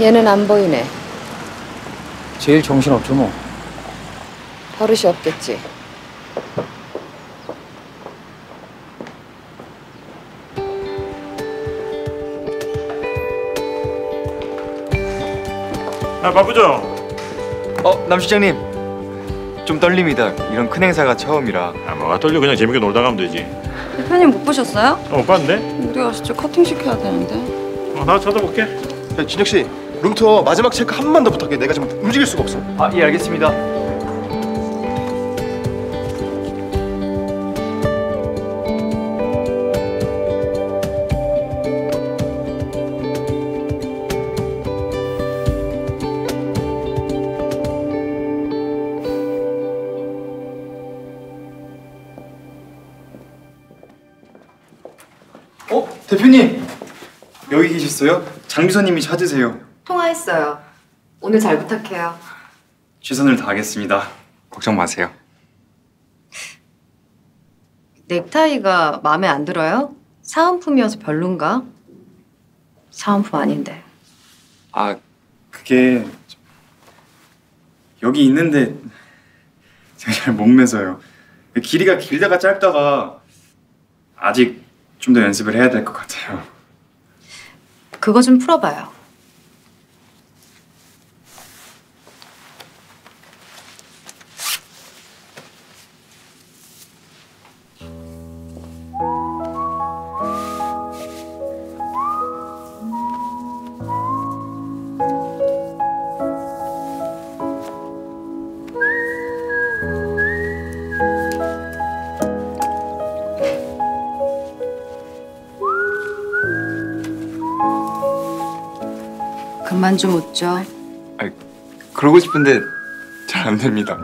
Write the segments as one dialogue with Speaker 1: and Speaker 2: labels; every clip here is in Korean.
Speaker 1: 얘는 안 보이네.
Speaker 2: 제일 정신없죠 뭐.
Speaker 1: 버릇이 없겠지.
Speaker 3: 아 바쁘죠?
Speaker 4: 어, 남 실장님. 좀 떨립니다. 이런 큰 행사가 처음이라.
Speaker 3: 아 뭐가 떨려 그냥 재밌게 놀다 가면 되지
Speaker 5: 대표님 못 보셨어요?
Speaker 3: 어 못 봤는데?
Speaker 5: 우리가 진짜 커팅 시켜야 되는데.
Speaker 3: 어, 나 찾아볼게
Speaker 6: 야, 진혁 씨, 룸투어 마지막 체크 한 번만 더 부탁해. 내가 지금 움직일 수가 없어.
Speaker 4: 아, 예, 알겠습니다. 어, 대표님. 여기 계셨어요? 장비서님이 찾으세요.
Speaker 5: 통화했어요. 오늘 잘 부탁해요.
Speaker 4: 최선을 다하겠습니다. 걱정 마세요.
Speaker 5: 넥타이가 마음에 안 들어요? 사은품이어서 별론가? 사은품 아닌데.
Speaker 4: 아, 그게 좀- 여기 있는데 제가 잘 못 매서요. 길이가 길다가 짧다가 아직 좀 더 연습을 해야 될 것 같아요.
Speaker 5: 그거 좀 풀어봐요. 그만 좀 웃죠.
Speaker 4: 아, 그러고 싶은데 잘 안 됩니다.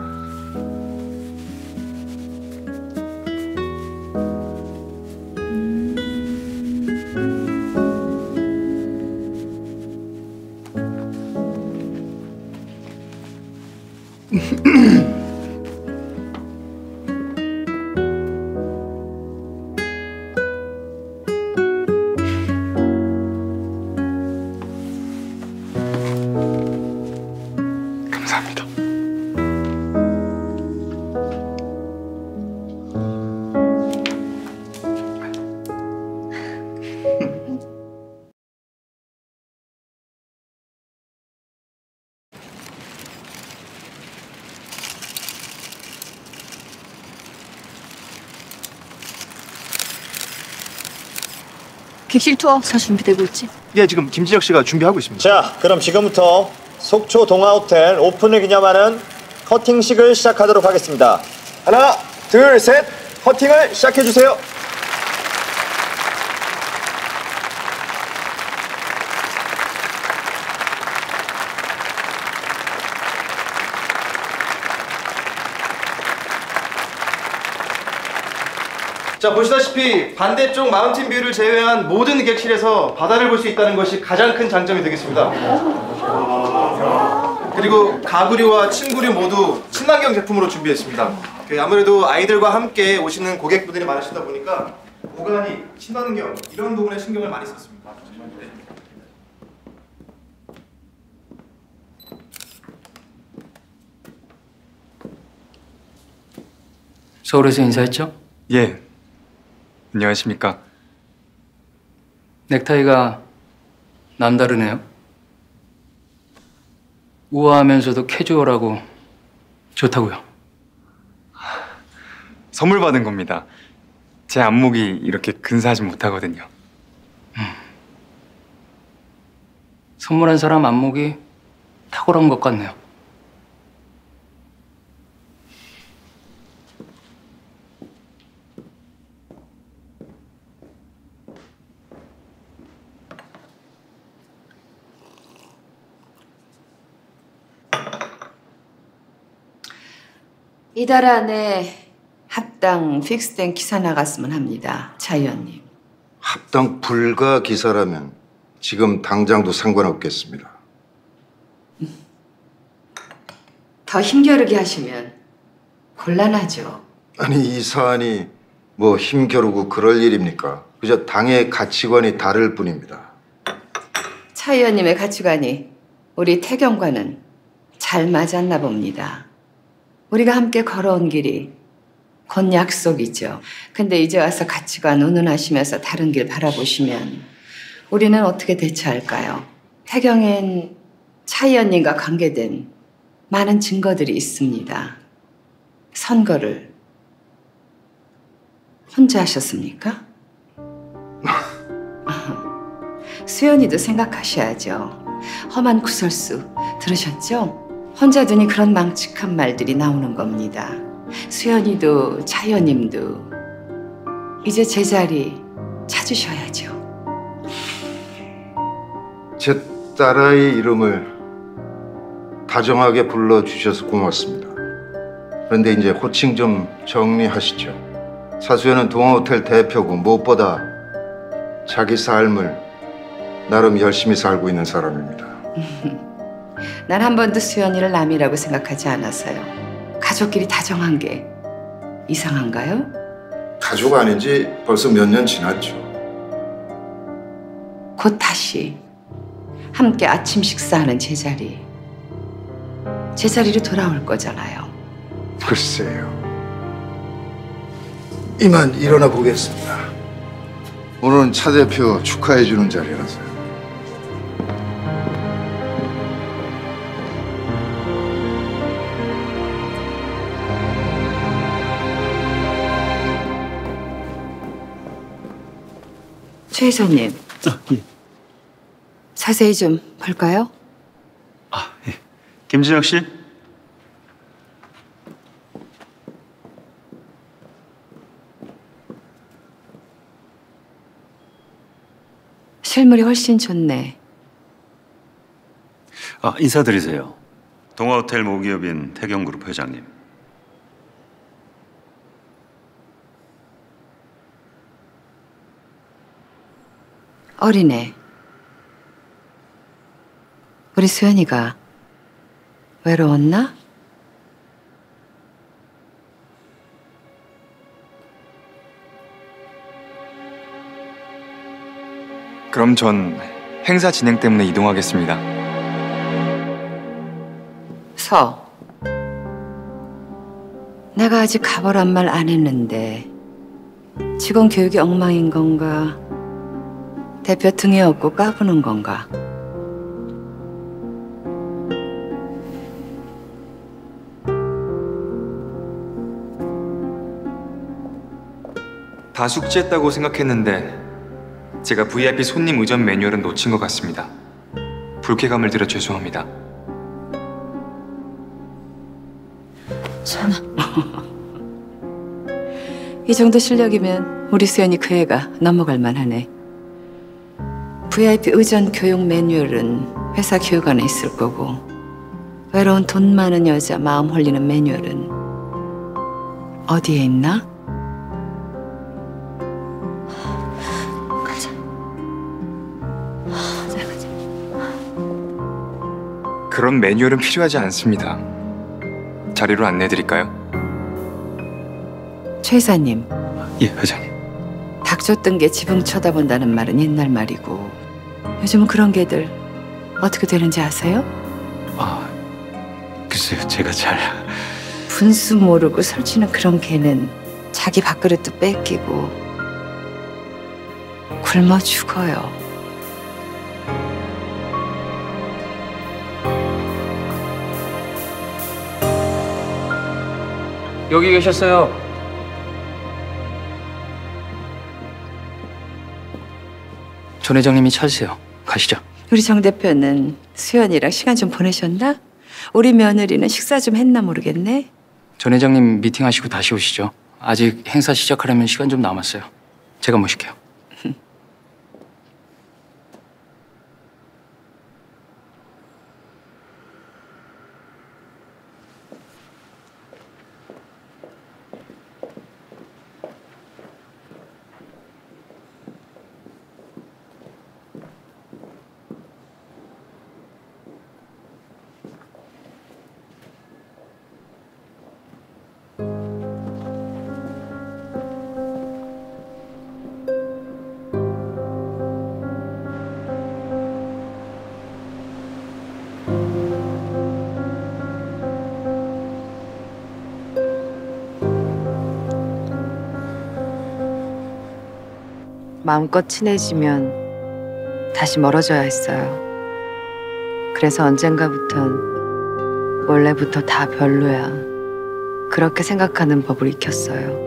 Speaker 7: 객실 투어 잘 준비되고 있지?
Speaker 6: 예, 지금 김진혁 씨가 준비하고 있습니다.
Speaker 8: 자, 그럼 지금부터 속초 동아호텔 오픈을 기념하는 커팅식을 시작하도록 하겠습니다. 하나, 둘, 셋, 커팅을 시작해 주세요.
Speaker 6: 자, 보시다시피 반대쪽 mountain view를 제외한 모든 객실에서 바다를 볼 수 있다는 것이 가장 큰 장점이 되겠습니다. 그리고 가구류와 침구류 모두 친환경 제품으로 준비했습니다. 그 아무래도 아이들과 함께 오시는 고객분들이 많으시다 보니까 보관이 친환경 이런 부분에 신경을 많이 썼습니다. 네.
Speaker 2: 서울에서 인사했죠?
Speaker 4: 예. 안녕하십니까?
Speaker 2: 넥타이가 남다르네요. 우아하면서도 캐주얼하고 좋다고요.
Speaker 4: 선물 받은 겁니다. 제 안목이 이렇게 근사하지 못하거든요.
Speaker 2: 선물한 사람 안목이 탁월한 것 같네요.
Speaker 1: 이달 안에 합당 픽스된 기사 나갔으면 합니다. 차 의원님.
Speaker 9: 합당 불가 기사라면 지금 당장도 상관없겠습니다.
Speaker 1: 더 힘겨루게 하시면 곤란하죠.
Speaker 9: 아니 이 사안이 뭐 힘겨루고 그럴 일입니까? 그저 당의 가치관이 다를 뿐입니다.
Speaker 1: 차 의원님의 가치관이 우리 태경과는 잘 맞았나 봅니다. 우리가 함께 걸어온 길이 곧 약속이죠. 근데 이제 와서 가치관 운운하시면서 다른 길 바라보시면 우리는 어떻게 대처할까요? 태경엔 차 의원님과 관계된 많은 증거들이 있습니다. 선거를 혼자 하셨습니까? 수연이도 생각하셔야죠. 험한 구설수 들으셨죠? 혼자 두니 그런 망측한 말들이 나오는 겁니다. 수연이도 차연님도 이제 제자리 찾으셔야죠.
Speaker 9: 제 딸아이 이름을 다정하게 불러주셔서 고맙습니다. 그런데 이제 호칭 좀 정리하시죠. 사수연은 동아호텔 대표고 무엇보다 자기 삶을 나름 열심히 살고 있는 사람입니다.
Speaker 1: 난 한 번도 수연이를 남이라고 생각하지 않아서요. 가족끼리 다정한 게 이상한가요?
Speaker 9: 가족 아닌 지 벌써 몇 년 지났죠.
Speaker 1: 곧 다시 함께 아침 식사하는 제자리 제자리로 돌아올 거잖아요.
Speaker 9: 글쎄요. 이만 일어나 보겠습니다. 오늘은 차 대표 축하해 주는 자리라서요.
Speaker 1: 최 이사님 자세히 좀 볼까요?
Speaker 10: 김진혁 씨?
Speaker 1: 실물이 훨씬 좋네.
Speaker 10: 아, 인사드리세요. 동아호텔 모기업인 태경그룹 회장님.
Speaker 1: 어리네. 우리 수연이가 외로웠나?
Speaker 4: 그럼 전 행사 진행 때문에 이동하겠습니다.
Speaker 1: 서. 내가 아직 가보란 말 안 했는데 직원 교육이 엉망인 건가? 대표 등에 업고 까부는 건가?
Speaker 4: 다 숙지했다고 생각했는데 제가 VIP 손님 의전 매뉴얼은 놓친 것 같습니다. 불쾌감을 드려 죄송합니다.
Speaker 1: 전화. 이 정도 실력이면 우리 수연이 그 애가 넘어갈 만하네. VIP 의전 교육 매뉴얼은 회사 교육안에 있을 거고 외로운 돈 많은 여자 마음 홀리는 매뉴얼은 어디에 있나? 가자. 가자, 가자.
Speaker 4: 그런 매뉴얼은 필요하지 않습니다. 자리로 안내해 드릴까요?
Speaker 1: 최 이사님,
Speaker 10: 예, 회장님.
Speaker 1: 닥쳤던 게 지붕 쳐다본다는 말은 옛날 말이고 요즘은 그런 개들 어떻게 되는지 아세요?
Speaker 10: 아, 글쎄요, 제가 잘...
Speaker 1: 분수 모르고 설치는 그런 개는 자기 밥그릇도 뺏기고 굶어 죽어요.
Speaker 2: 여기 계셨어요. 전 회장님이 찾으세요. 가시죠.
Speaker 1: 우리 정 대표는 수연이랑 시간 좀 보내셨나? 우리 며느리는 식사 좀 했나 모르겠네.
Speaker 2: 전 회장님 미팅하시고 다시 오시죠. 아직 행사 시작하려면 시간 좀 남았어요. 제가 모실게요.
Speaker 5: 마음껏 친해지면 다시 멀어져야 했어요. 그래서 언젠가부턴 원래부터 다 별로야. 그렇게 생각하는 법을 익혔어요.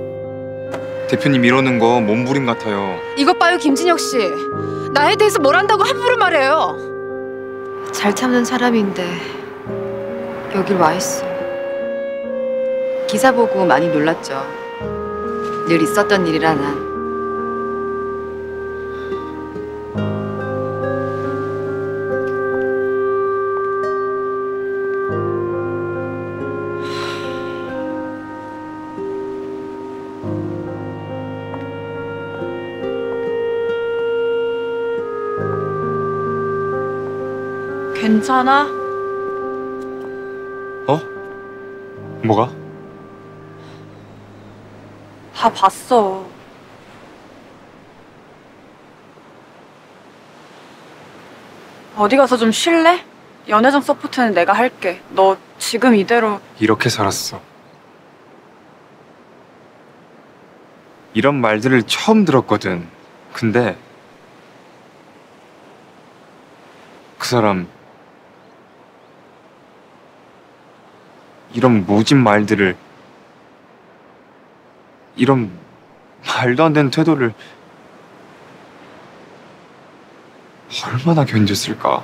Speaker 4: 대표님 이러는 거 몸부림 같아요.
Speaker 7: 이것 봐요, 김진혁 씨. 나에 대해서 뭘 안다고 함부로 말해요.
Speaker 5: 잘 참는 사람인데 여길 와 있어. 기사 보고 많이 놀랐죠. 늘 있었던 일이라 난.
Speaker 7: 괜찮아?
Speaker 4: 어? 뭐가?
Speaker 7: 다 봤어. 어디 가서 좀 쉴래? 연애정 서포트는 내가 할게. 너 지금 이대로
Speaker 4: 이렇게 살았어. 이런 말들을 처음 들었거든. 근데 그 사람 이런 모진 말들을 이런 말도 안 되는 태도를 얼마나 견뎠을까?